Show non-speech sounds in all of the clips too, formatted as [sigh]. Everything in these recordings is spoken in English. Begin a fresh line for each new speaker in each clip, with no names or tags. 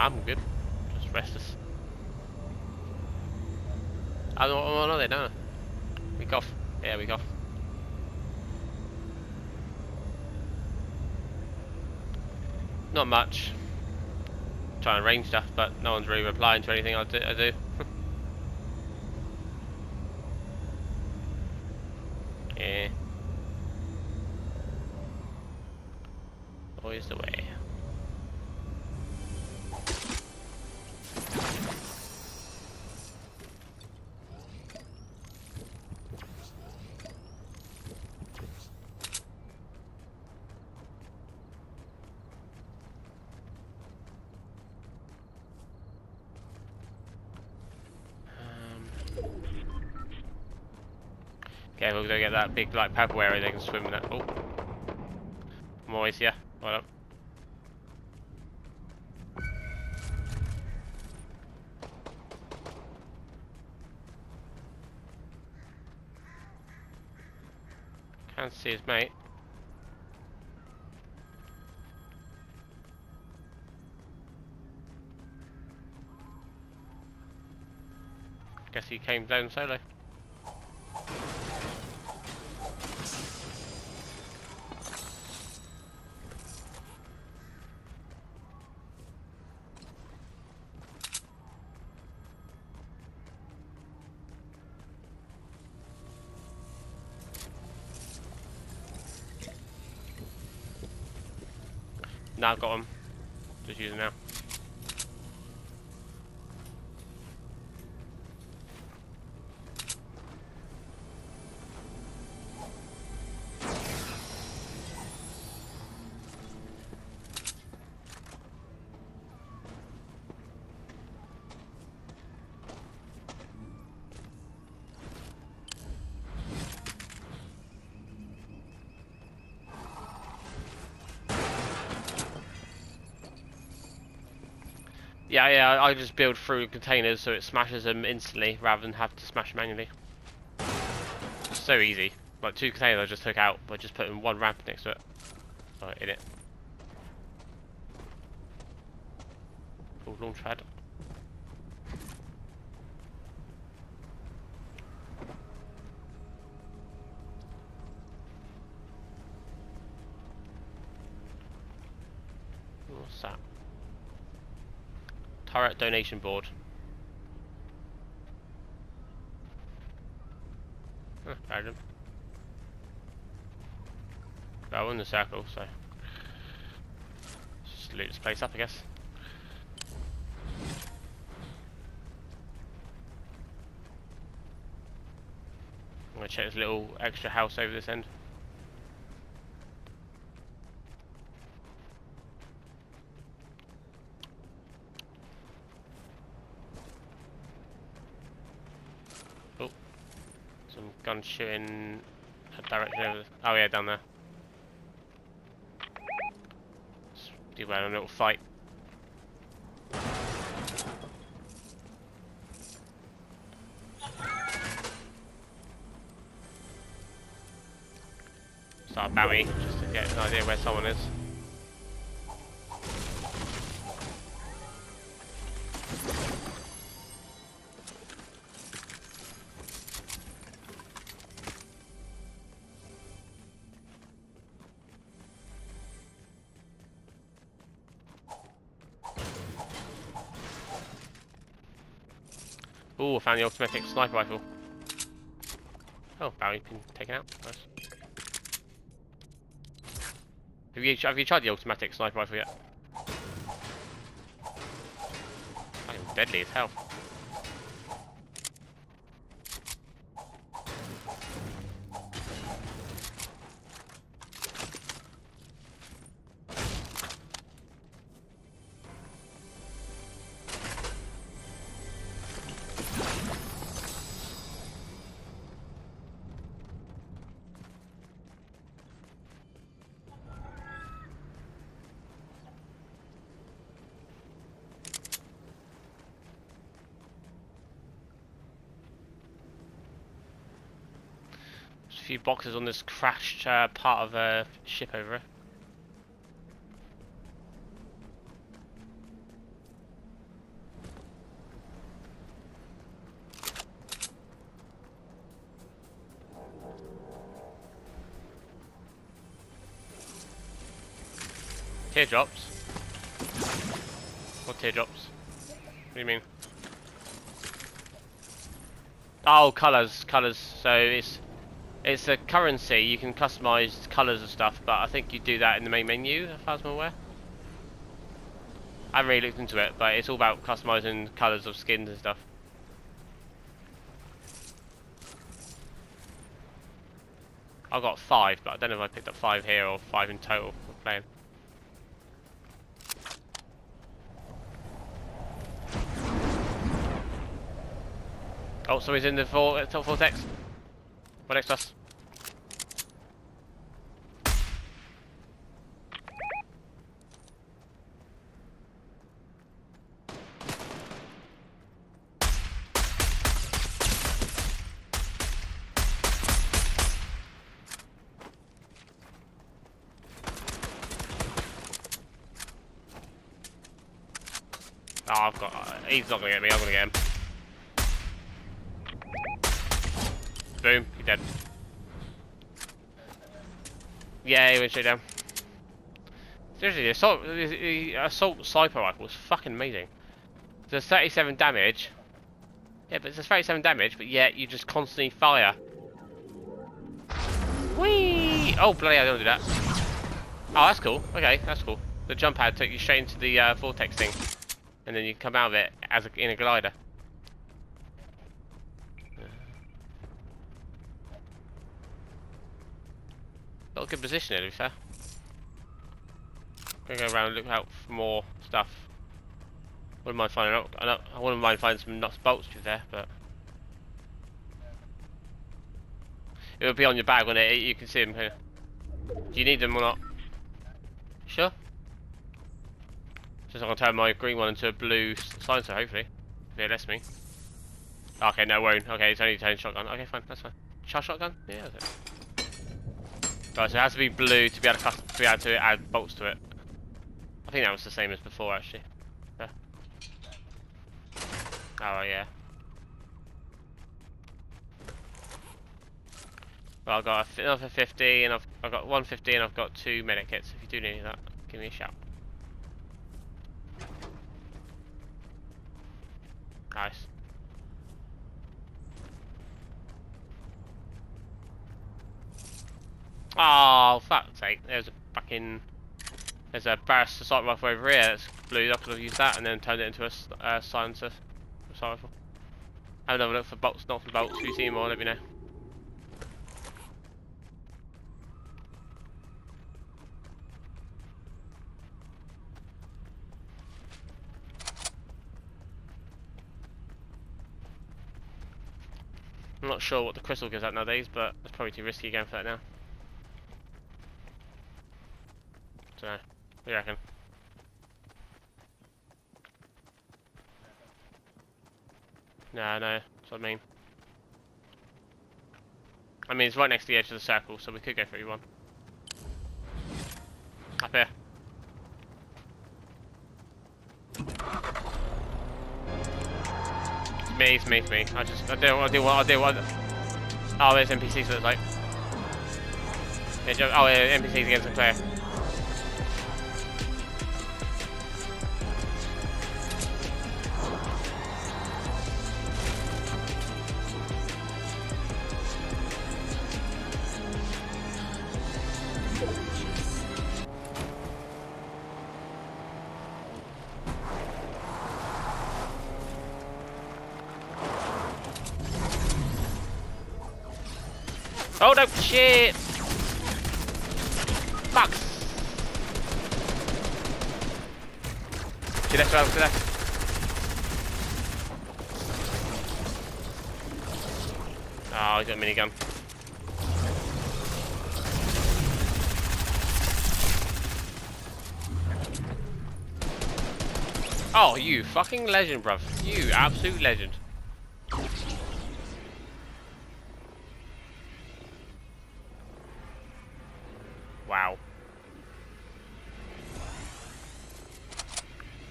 I'm good. Just restless. I don't, they don't. We off. Yeah, we off. Not much. Trying to arrange stuff, but no one's really replying to anything I do. I do. [laughs] yeah. Always the way. Um, Get that big like purple area they can swim in that. Oh, Moise, yeah, well up. Can't see his mate. Guess he came down solo. Now I've got him. Just use him now. Yeah, yeah, I just build through containers so it smashes them instantly rather than have to smash manually. so easy. Like two containers I just took out by just putting one ramp next to it. Right, in it. Full launch pad. What's that? Turret donation board. Huh, random. Well, in the circle, so just loot this place up, I guess. I'm gonna check this little extra house over this end. Gun shooting directly over. Oh yeah, down there. Do well a little fight. Start bowie just to get an idea where someone is. Ooh, I found the automatic sniper rifle. Oh, Bowie been taken out. Nice. Have you, have you tried the automatic sniper rifle yet? Fucking deadly as hell. few boxes on this crashed uh, part of a ship over here. Teardrops? What teardrops? What do you mean? Oh, colours, colours. So it's it's a currency. You can customise colours and stuff, but I think you do that in the main menu, as far as I'm aware. I haven't really looked into it, but it's all about customising colours of skins and stuff. I've got five, but I don't know if I picked up five here or five in total for playing. Oh, so he's in the top vortex. Vortex plus. Oh, I've got. Uh, he's not gonna get me. I'm gonna get him. Dead. Yeah, he straight down. Seriously, the assault, the assault sniper rifle was fucking amazing. There's 37 damage. Yeah, but it's 37 damage, but yet you just constantly fire. Whee! Oh, bloody hell, I don't do that. Oh, that's cool. Okay, that's cool. The jump pad took you straight into the uh, vortex thing and then you come out of it as a, in a glider. Got a good position here, to be fair. Gonna go around and look out for more stuff. Wouldn't mind finding out. I, I wouldn't mind finding some nuts bolts to fair, but it would be on your bag when it. You can see them here. Do you need them or not? Sure. Just I'm gonna turn my green one into a blue silencer, hopefully. If it lets me. Okay, no, won't. Okay, it's only turning shotgun. Okay, fine, that's fine. Charge shotgun? Yeah. Right, so it has to be blue to be able to, to be able to add bolts to it. I think that was the same as before, actually. Yeah. Oh, yeah. Well, I've got another 50, and I've, I've got 150, and I've got two medikits. If you do need that, give me a shout. Nice. Oh, fuck's sake. There's a fucking... There's a burst assault rifle over here that's blue. I could have used that and then turned it into a uh, silencer assault rifle. Have another look for bolts, not for bolts. If you see more, let me know. I'm not sure what the crystal gives out nowadays, but it's probably too risky going for that now. So, you reckon? No, no, that's what I mean. I mean, it's right next to the edge of the circle, so we could go for E1. Up here. me, it's me, it's me. I just, I do, I do what, I do what. Oh, there's NPCs that like. Oh, yeah, NPCs against the player. To left, to left. Oh, he's got a minigun. Oh, you fucking legend, bruv. You absolute legend. Wow.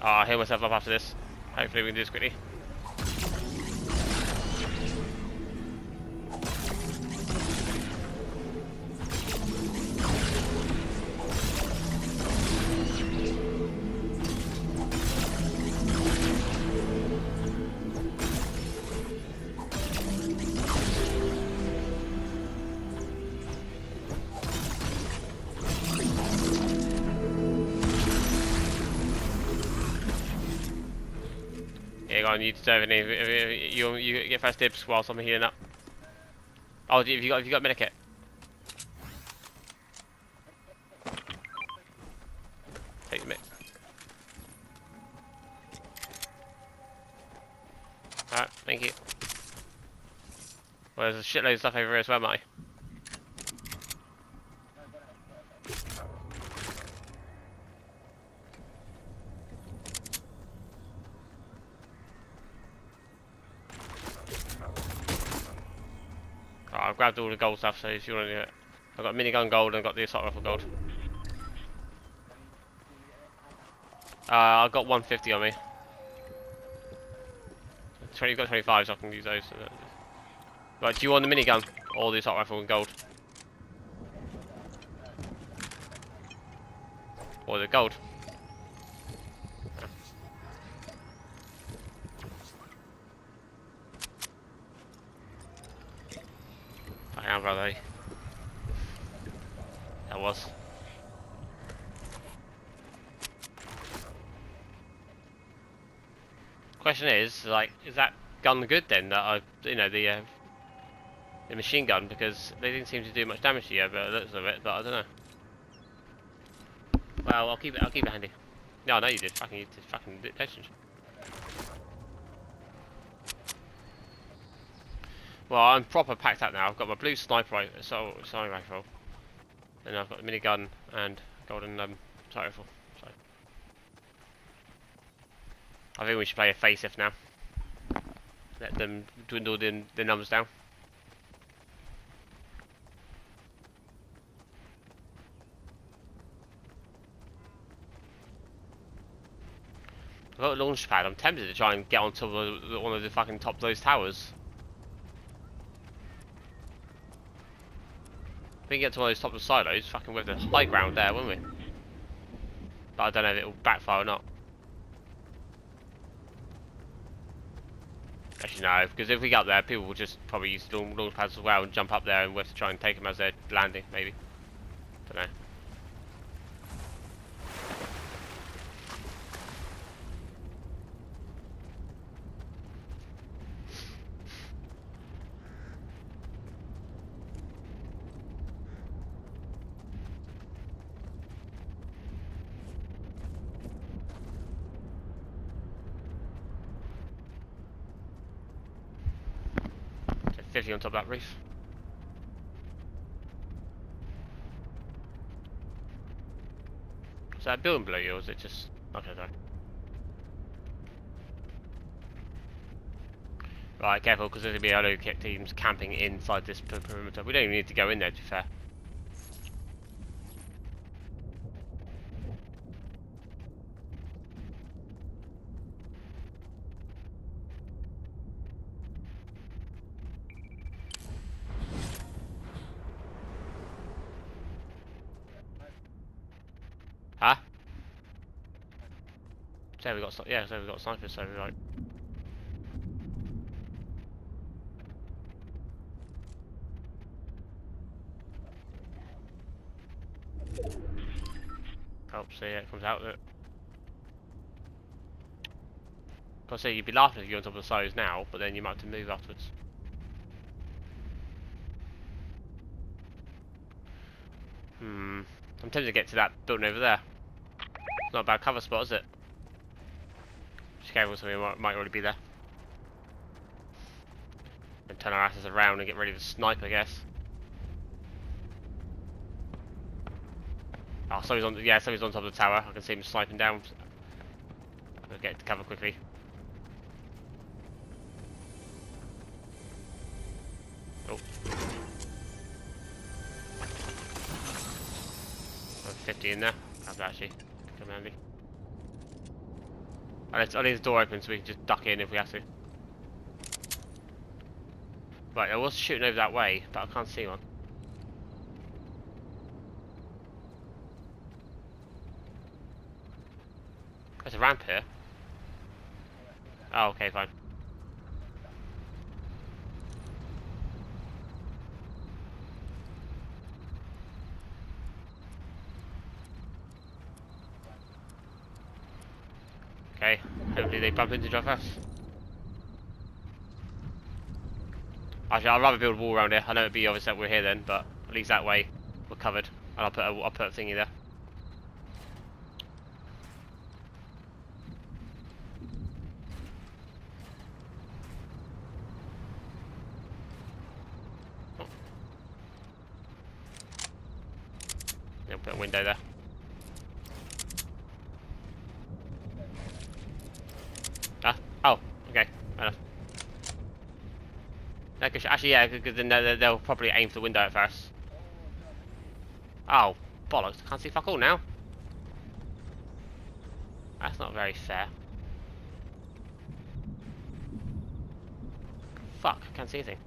Oh, I'll heal myself up after this. Hopefully we can do this quickly. Fine. You deserve any. You you get first dibs whilst I'm healing up. Oh, have you got have you got medikit? Take the. Alright, thank you. Well, there's a shitload of stuff over here as well, Marty. Oh, I've grabbed all the gold stuff, so if you want to do it. I've got minigun gold and I've got the assault rifle gold. Uh, I've got 150 on me. 20, you've got 25, so I can use those. Right, do you want the minigun or the assault rifle and gold? Or the gold? I am, brother. That was. Question is, like, is gun good then? That I, you know, the uh, the machine gun because they didn't seem to do much damage to you, but looks of it. But I don't know. Well, I'll keep it. I'll keep it handy. No, I know you did. Fucking, you did fucking attention. Well, I'm proper packed up now. I've got my blue sniper rifle, so sniper rifle, and I've got the minigun and golden um, rifle. So I think we should play a face if now. Let them dwindle the, the numbers down. I've got a launch pad. I'm tempted to try and get on top of one of the fucking top of those towers. If we can get to one of those top of silos, fucking with the high ground there, won't we? But I don't know if it'll backfire or not. Actually no, because if we get up there, people will just probably use the launch pads as well and jump up there and we'll have to try and take them as they're landing, maybe. Don't know. Get 50 on top of that roof. Is that building below you or is it just... Okay, sorry. Right, careful because there's going to be other teams camping inside this per- perimeter. We don't even need to go in there to be fair. Huh? So we got yeah, so we got snipers, so right. Oh, see, yeah, it comes out of it. I say you'd be laughing if you're on top of the silos now, but then you might have to move afterwards. Hmm. I'm tempted to get to that building over there. It's not a bad cover spot, is it? Just careful, somebody might, already be there. And turn our asses around and get ready to snipe, I guess. Oh, somebody's on. Yeah, somebody's on top of the tower. I can see him sniping down. I'll get to cover quickly. Oh. 50 in there. That's actually come handy. I need, I need the door open so we can just duck in if we have to. Right, I was shooting over that way, but I can't see one. There's a ramp here. Oh, okay, fine. Did they bump into each? Actually, I'd rather build a wall around here. I know it'd be obvious that we're here then, but at least that way we're covered. And I'll put a, I'll put a thingy there. Actually, yeah, because then they'll, probably aim for the window at first. Oh, bollocks, I can't see fuck all now. That's not very fair. Fuck, I can't see anything.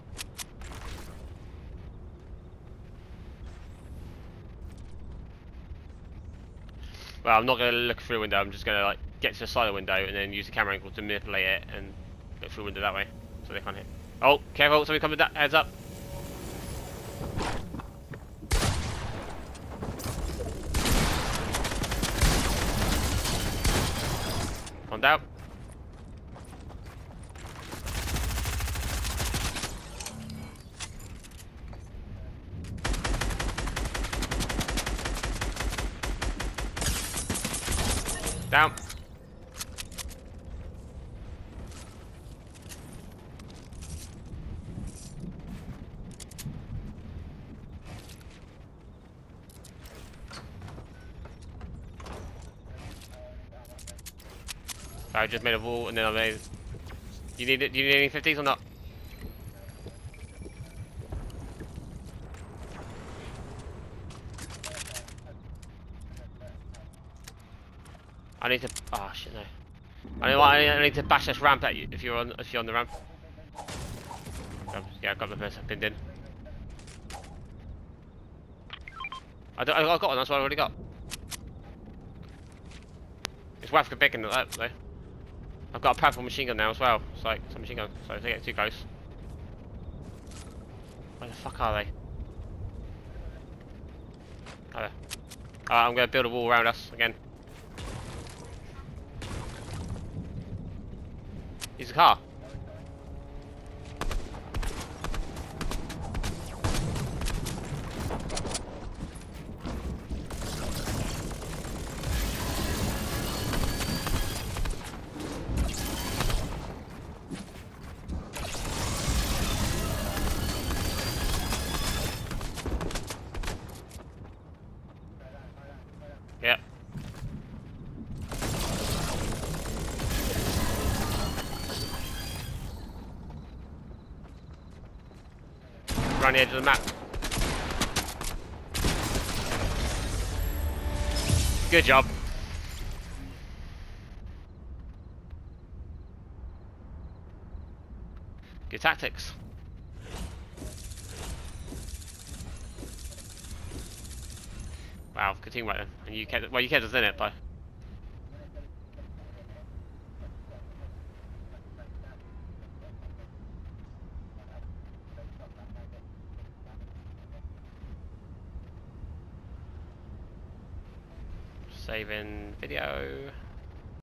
Well, I'm not going to look through the window, I'm just going to like get to the side of the window and then use the camera angle to manipulate it and look through the window that way, so they can't hit. Oh, careful, somebody coming that heads up. One down. Down. I just made a wall and then I made. You need it? Do you need any 50s or not? I need to. Oh shit no. I need, I need to bash this ramp at you if you're on if you're on the ramp. Yeah, I got the person pinned in. I, don't, I got one. That's what I already got. It's worth picking that though. I've got a powerful machine gun now as well. It's like some machine gun, so if they get too close. Where the fuck are they? Oh. Alright, I'm gonna build a wall around us again. Use a car. Around the edge of the map. Good job. Good tactics. Wow, good teamwork then. And you kept well you kept us in it, but saving video.